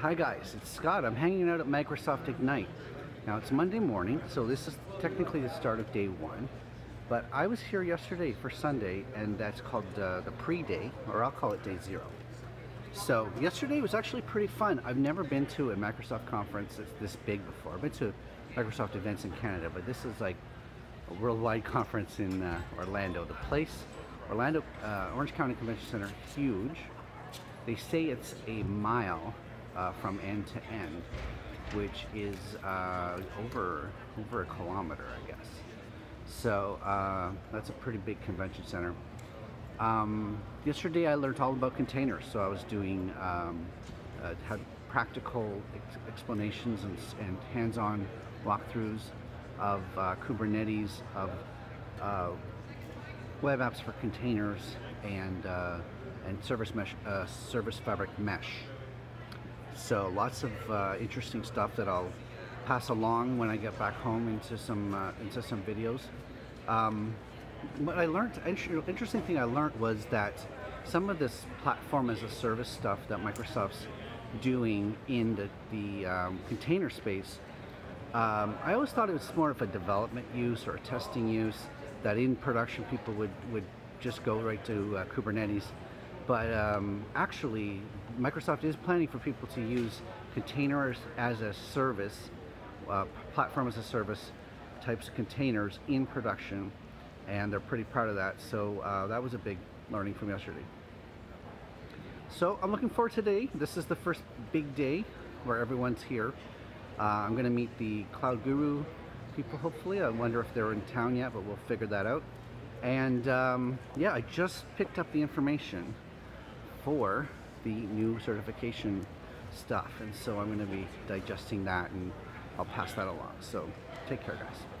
Hi guys, it's Scott. I'm hanging out at Microsoft Ignite. Now it's Monday morning, so this is technically the start of day one. But I was here yesterday for Sunday, and that's called uh, the pre-day, or I'll call it day zero. So yesterday was actually pretty fun. I've never been to a Microsoft conference that's this big before. I've been to Microsoft events in Canada, but this is like a worldwide conference in uh, Orlando. The place, Orlando, uh, Orange County Convention Center, huge. They say it's a mile uh, from end to end, which is uh, over over a kilometer, I guess. So uh, that's a pretty big convention center. Um, yesterday I learned all about containers, so I was doing um, uh, had practical ex explanations and, and hands-on walkthroughs of uh, Kubernetes, of uh, web apps for containers, and and service mesh, service fabric mesh. So lots of uh, interesting stuff that I'll pass along when I get back home into some uh, into some videos. Um, what I learned, interesting thing I learned was that some of this platform as a service stuff that Microsoft's doing in the, the um, container space, um, I always thought it was more of a development use or a testing use that in production people would, would just go right to uh, Kubernetes but um, actually Microsoft is planning for people to use containers as a service, uh, platform as a service types of containers in production and they're pretty proud of that so uh, that was a big learning from yesterday. So I'm looking forward to today. This is the first big day where everyone's here. Uh, I'm going to meet the Cloud Guru people hopefully. I wonder if they're in town yet, but we'll figure that out. And um, yeah, I just picked up the information for the new certification stuff and so I'm going to be digesting that and I'll pass that along. So take care guys